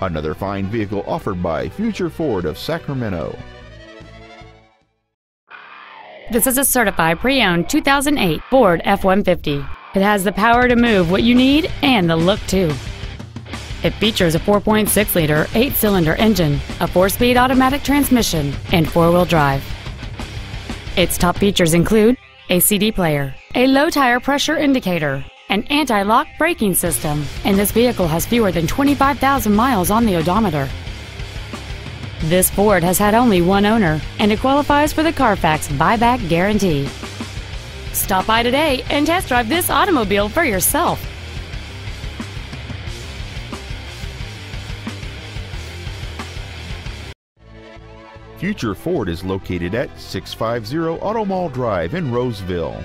Another fine vehicle offered by Future Ford of Sacramento. This is a certified pre-owned 2008 Ford F-150. It has the power to move what you need and the look too. It features a 4.6-liter, 8-cylinder engine, a 4-speed automatic transmission, and 4-wheel drive. Its top features include a CD player, a low tire pressure indicator, an anti-lock braking system, and this vehicle has fewer than 25,000 miles on the odometer. This Ford has had only one owner, and it qualifies for the Carfax buyback guarantee. Stop by today and test drive this automobile for yourself. Future Ford is located at 650 Auto Mall Drive in Roseville.